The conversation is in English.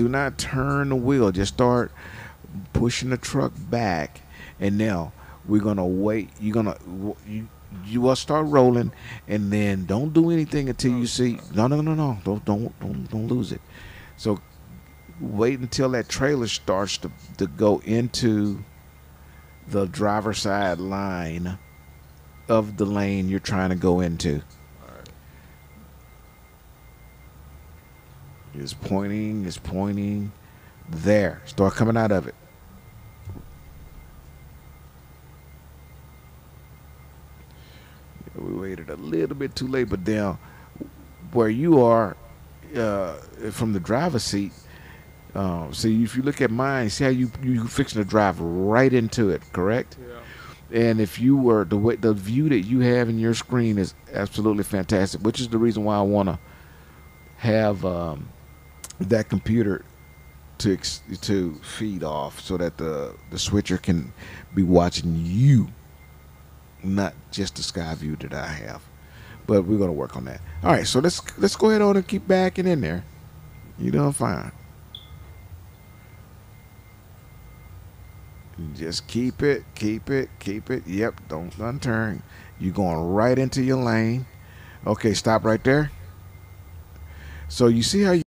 do not turn the wheel. Just start pushing the truck back, and now we're gonna wait. You're gonna you you will start rolling, and then don't do anything until you see. No, no, no, no. Don't don't don't don't lose it. So wait until that trailer starts to to go into the driver side line of the lane you're trying to go into. Is pointing, is pointing. There. Start coming out of it. We waited a little bit too late, but now where you are uh, from the driver's seat, uh, see if you look at mine, see how you you fixing to drive right into it, correct? Yeah. And if you were the way the view that you have in your screen is absolutely fantastic, which is the reason why I want to have um, that computer to to feed off so that the the switcher can be watching you, not just the sky view that I have. But we're gonna work on that. All right, so let's let's go ahead on and keep backing in there. You doing fine. Just keep it, keep it, keep it. Yep, don't unturn. You're going right into your lane. Okay, stop right there. So you see how you